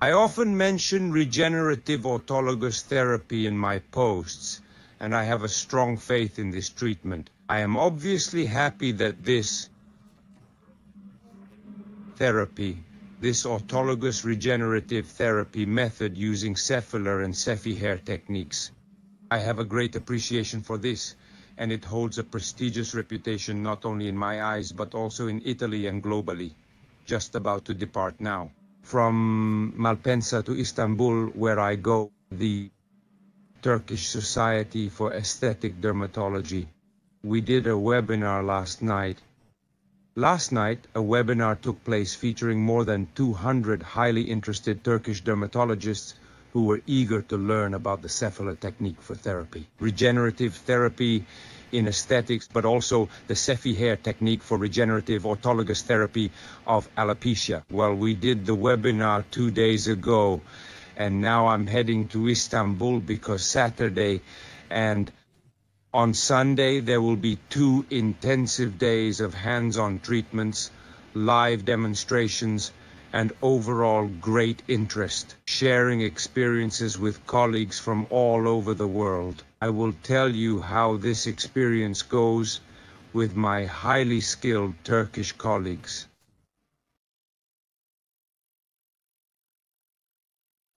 I often mention regenerative autologous therapy in my posts, and I have a strong faith in this treatment. I am obviously happy that this therapy, this autologous regenerative therapy method using Seffiller and Seffihair techniques, I have a great appreciation for this, and it holds a prestigious reputation not only in my eyes but also in Italy and globally. Just about to depart now from Malpensa to Istanbul, where I go, the Turkish Society for Aesthetic Dermatology. We did a webinar last night. Last night, a webinar took place featuring more than 200 highly interested Turkish dermatologists who were eager to learn about the Seffiller technique for therapy. Regenerative therapy in aesthetics, but also the Seffihair technique for regenerative autologous therapy of alopecia. Well, we did the webinar two days ago, and now I'm heading to Istanbul because Saturday and on Sunday there will be two intensive days of hands-on treatments, live demonstrations, and overall great interest, sharing experiences with colleagues from all over the world. I will tell you how this experience goes with my highly skilled Turkish colleagues.